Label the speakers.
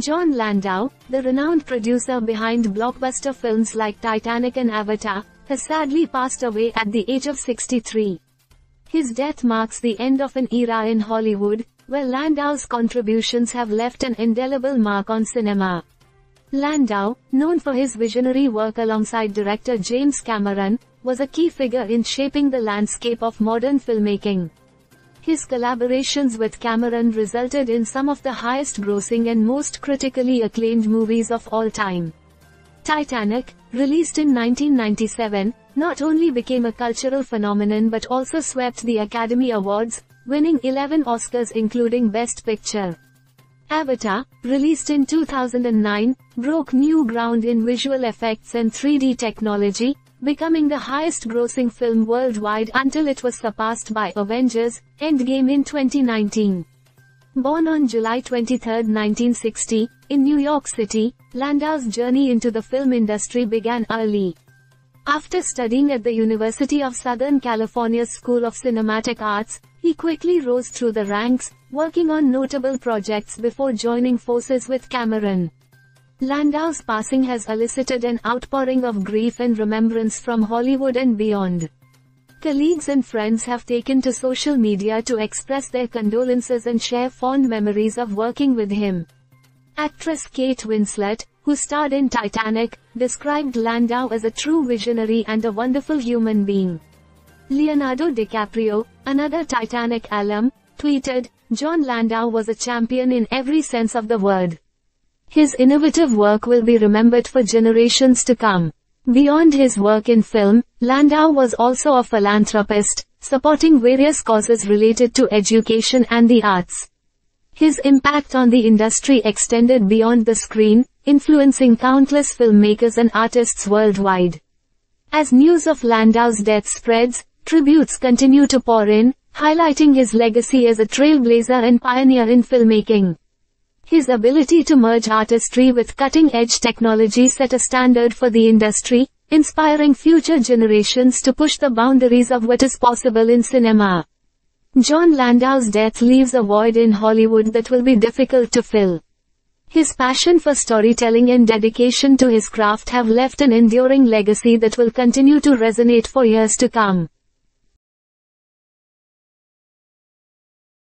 Speaker 1: Jon Landau, the renowned producer behind blockbuster films like Titanic and Avatar, has sadly passed away at the age of 63. His death marks the end of an era in Hollywood, where Landau's contributions have left an indelible mark on cinema. Landau, known for his visionary work alongside director James Cameron, was a key figure in shaping the landscape of modern filmmaking. His collaborations with Cameron resulted in some of the highest grossing and most critically acclaimed movies of all time. Titanic, released in 1997, not only became a cultural phenomenon but also swept the Academy Awards, winning 11 Oscars including Best Picture. Avatar, released in 2009, broke new ground in visual effects and 3D technology, becoming the highest-grossing film worldwide until it was surpassed by Avengers, Endgame in 2019. Born on July 23, 1960, in New York City, Landau's journey into the film industry began early. After studying at the University of Southern California's School of Cinematic Arts, he quickly rose through the ranks, working on notable projects before joining forces with Cameron. Landau's passing has elicited an outpouring of grief and remembrance from Hollywood and beyond. Colleagues and friends have taken to social media to express their condolences and share fond memories of working with him. Actress Kate Winslet, who starred in Titanic, described Landau as a true visionary and a wonderful human being. Leonardo DiCaprio, another Titanic alum, tweeted, Jon Landau was a champion in every sense of the word. His innovative work will be remembered for generations to come. Beyond his work in film, Landau was also a philanthropist, supporting various causes related to education and the arts. His impact on the industry extended beyond the screen, influencing countless filmmakers and artists worldwide. As news of Landau's death spreads, tributes continue to pour in, highlighting his legacy as a trailblazer and pioneer in filmmaking. His ability to merge artistry with cutting-edge technology set a standard for the industry, inspiring future generations to push the boundaries of what is possible in cinema. Jon Landau's death leaves a void in Hollywood that will be difficult to fill. His passion for storytelling and dedication to his craft have left an enduring legacy that will continue to resonate for years to come.